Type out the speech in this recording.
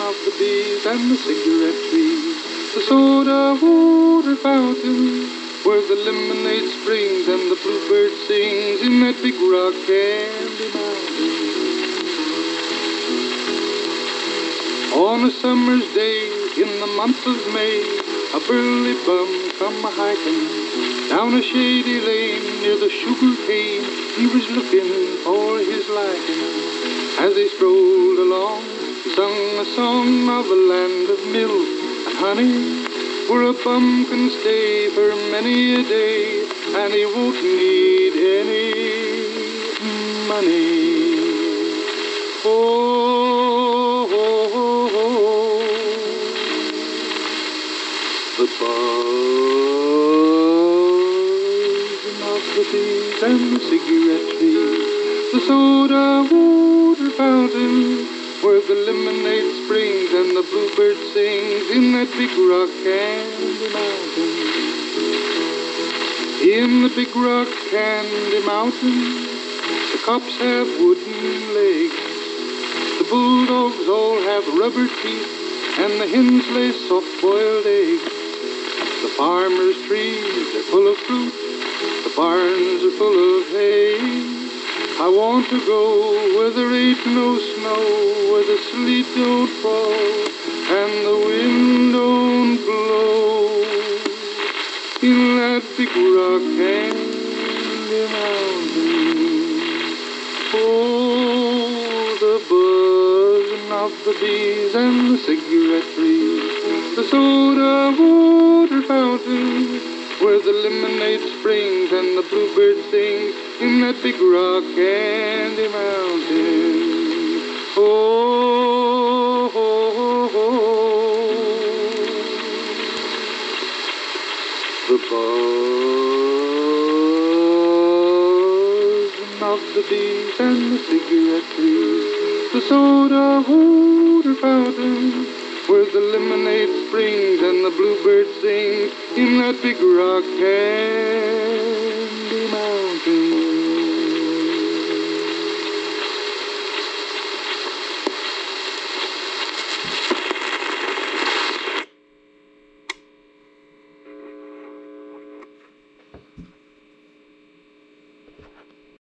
Of the bees and the cigarette trees, the soda water fountain, where the lemonade springs and the bluebird sings in that big rock candy mountain. On a summer's day in the month of May, a burly bum come a hiking down a shady lane near the sugar cane. He was looking for his liking. As he strolled sung a song of a land of milk and honey, where a bum can stay for many a day, and he won't need any money. Oh, oh, oh, oh. oh. the buzzing of the bees and the cigarette trees, the soda water fountain, where the lemonade springs and the bluebird sings in that big rock candy mountain. In the big rock candy mountain, the cops have wooden legs. The bulldogs all have rubber teeth, and the hens lay soft-boiled eggs. The farmer's trees are full of fruit, the barns are full of hay. I want to go where there ain't no snow, sleet don't fall, and the wind don't blow. In that big rock candy mountain. Oh, the buzzing of the bees and the cigarette trees, the soda water fountain, where the lemonade springs and the bluebird sings in that big rock candy mountain. Of the bees and the cigarette trees, the soda water fountain, where the lemonade springs and the bluebird sings in that big rock candy